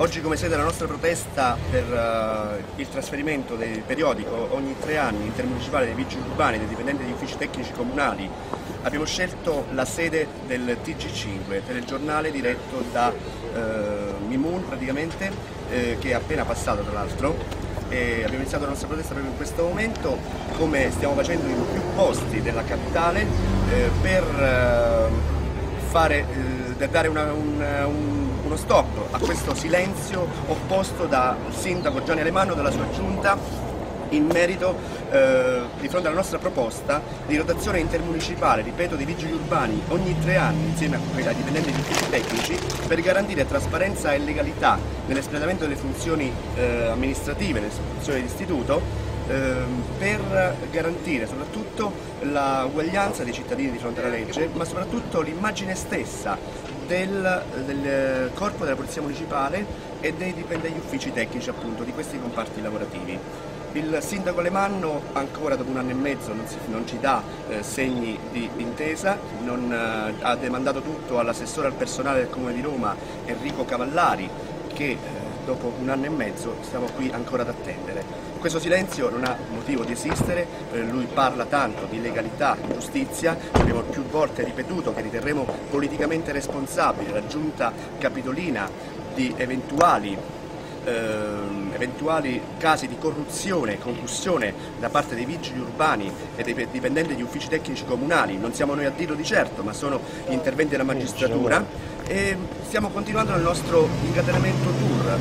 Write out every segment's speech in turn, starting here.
Oggi come sede della nostra protesta per uh, il trasferimento del periodico ogni tre anni intermunicipale dei vigili urbani e dei dipendenti degli uffici tecnici comunali abbiamo scelto la sede del TG5, telegiornale diretto da uh, Mimun praticamente, eh, che è appena passato tra l'altro. abbiamo iniziato la nostra protesta proprio in questo momento, come stiamo facendo in più posti della capitale, eh, per uh, fare, per dare una, un, un uno stop a questo silenzio opposto dal sindaco Gianni Alemanno e dalla sua giunta in merito eh, di fronte alla nostra proposta di rotazione intermunicipale, ripeto, di vigili urbani ogni tre anni insieme ai dipendenti di uffici tecnici per garantire trasparenza e legalità nell'espletamento delle funzioni eh, amministrative, nelle funzioni dell'istituto ehm, per garantire soprattutto l'uguaglianza dei cittadini di fronte alla legge, ma soprattutto l'immagine stessa del, del, corpo della Polizia Municipale e dei dipendenti uffici tecnici appunto di questi comparti lavorativi. Il sindaco Lemanno ancora dopo un anno e mezzo non, si, non ci dà eh, segni di intesa, non, eh, ha demandato tutto all'assessore al personale del Comune di Roma Enrico Cavallari che eh, dopo un anno e mezzo stiamo qui ancora ad attendere. Questo silenzio non ha motivo di esistere, eh, lui parla tanto di legalità, di giustizia, abbiamo più volte ripetuto che riterremo politicamente responsabile la giunta capitolina di eventuali eh, eventuali casi di corruzione e concussione da parte dei vigili urbani e dei dipendenti degli uffici tecnici comunali, non siamo noi a dirlo di certo, ma sono gli interventi della magistratura e stiamo continuando nel nostro incatenamento tour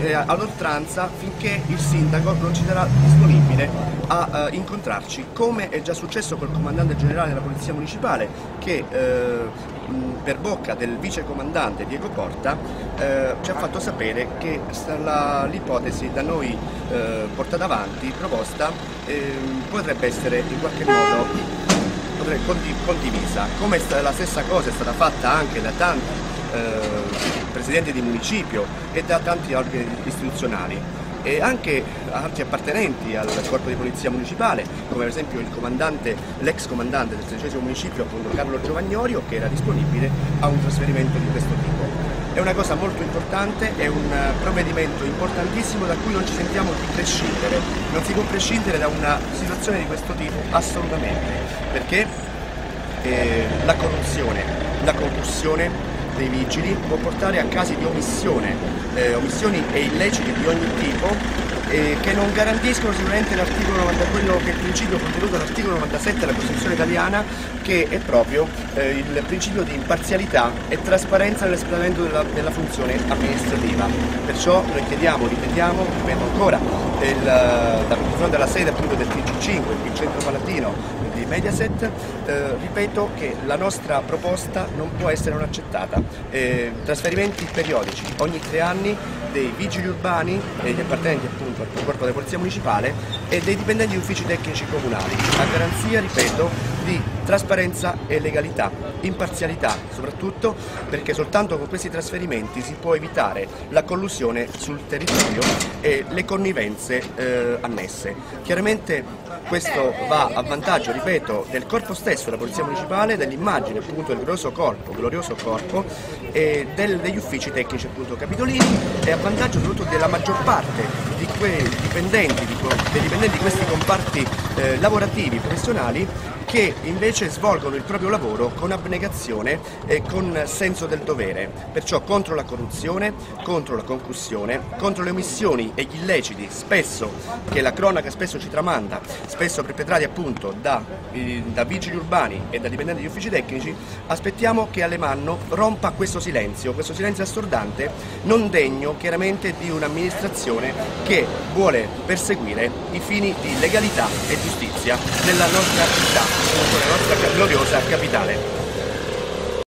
eh, ad oltranza finché il sindaco non ci sarà disponibile a uh, incontrarci, come è già successo col comandante generale della Polizia Municipale che uh, per bocca del vice comandante Diego Porta uh, ci ha fatto sapere che l'ipotesi da noi portata avanti, proposta, ehm, potrebbe essere in qualche modo condivisa, come la stessa cosa è stata fatta anche da tanti eh, presidenti di municipio e da tanti organi istituzionali e anche altri appartenenti al corpo di polizia municipale, come per esempio l'ex comandante del tredicesimo municipio, Carlo Giovagnorio, che era disponibile a un trasferimento di questo tipo. È una cosa molto importante, è un provvedimento importantissimo da cui non ci sentiamo di prescindere, non si può prescindere da una situazione di questo tipo, assolutamente, perché eh, la corruzione, la concussione dei vigili può portare a casi di omissione, eh, omissioni e illeciti di ogni tipo eh, che non garantiscono sicuramente l'articolo 90, quello che è il principio contenuto all'articolo 97 della Costituzione italiana che è proprio eh, il principio di imparzialità e trasparenza nell'espletamento della, della, funzione amministrativa. Perciò noi chiediamo, ripetiamo, ripeto ancora, da, di fronte alla sede appunto del TG5, il centro palatino di Mediaset, eh, ripeto che la nostra proposta non può essere non accettata. Eh, trasferimenti periodici ogni tre anni dei vigili urbani e degli appartenenti appunto al corpo della polizia municipale e dei dipendenti di uffici tecnici comunali, a garanzia, ripeto, di trasparenza e legalità, imparzialità soprattutto perché soltanto con questi trasferimenti si può evitare la collusione sul territorio e le connivenze eh, annesse. Chiaramente questo va a vantaggio, ripeto, del corpo stesso della Polizia Municipale, dell'immagine appunto del glorioso corpo, glorioso corpo e del, degli uffici tecnici appunto capitolini e a vantaggio soprattutto della maggior parte di quei dipendenti, di, dei dipendenti di questi comparti eh, lavorativi, professionali che invece svolgono il proprio lavoro con abnegazione e con senso del dovere, perciò contro la corruzione, contro la concussione, contro le omissioni e gli illeciti, spesso che la cronaca spesso ci tramanda, spesso perpetrati appunto da, da vigili urbani e da dipendenti di uffici tecnici, aspettiamo che Alemanno rompa questo silenzio, questo silenzio assordante, non degno chiaramente di un'amministrazione che vuole perseguire i fini di legalità e giustizia nella nostra città con la nostra gloriosa capitale.